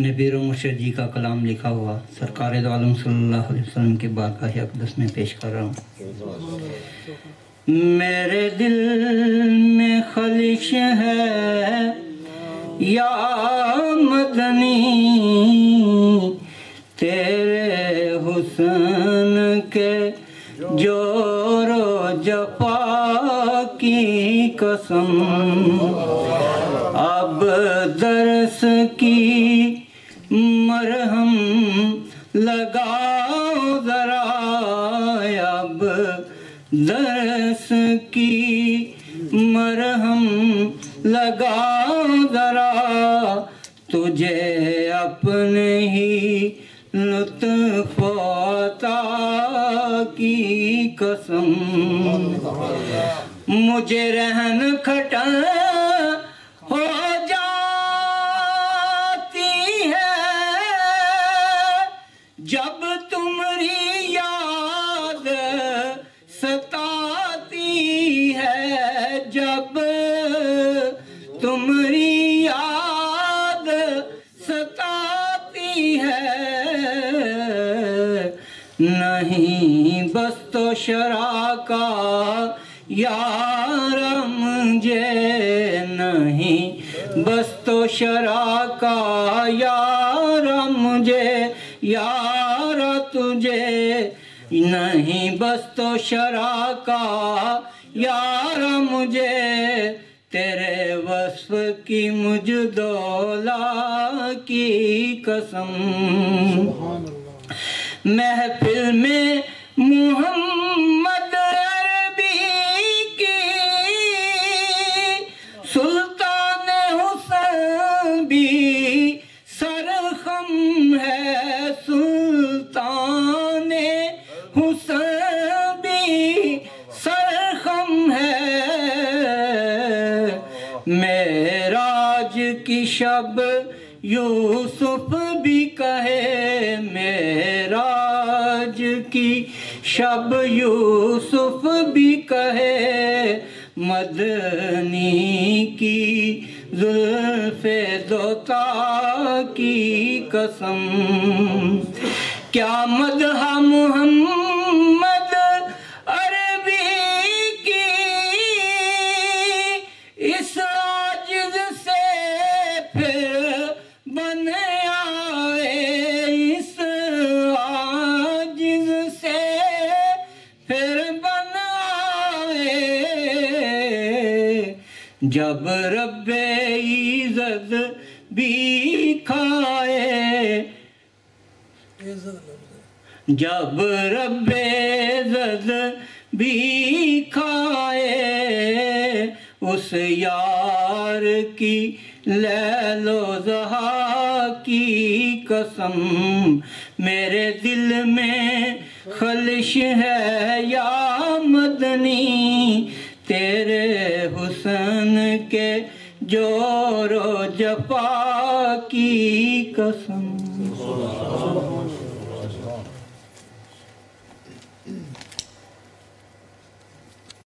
نے پیر و مرشد جی کا کلام لکھا ہوا سرکار دو عالم صلی اللہ علیہ وسلم کے بارگاہ اقدس میں پیش کر رہا ہوں۔ میرے دل میں خلش ہے، یا مدنی، تیرے حسن کے جور و جفا کی قسم۔ اب درس کی مرہم لگاؤ ذرا اب درس کی مرہم لگاؤ ذرا تجھے اپنے ہی لطف عطا کی قسم مجھے رہن جب تمری یاد ستاتی ہے، جب تمری یاد ستاتی ہے، نہیں بس تو شرا کا یار مجھے نہیں، بس تو شرا کا یار مجھے یار تجھے نہیں بس تو کا یار مجھے تیرے وصف کی مجھ دولا کی قسم۔ محفل میں محمد میراج کی شب یوسف بھی کہے میراج کی شب یوسف بھی کہے۔ مدنی کی زلف دوتا کی قسم۔ کیا مدح محمد جب رب عزت بھی کھائے، جب رب عزت بھی کھائے، اس یار کی لیل زہا کی قسم میرے دل میں خلش ہے یا مدنی، تیرے حسن کے جور و جفا کی قسم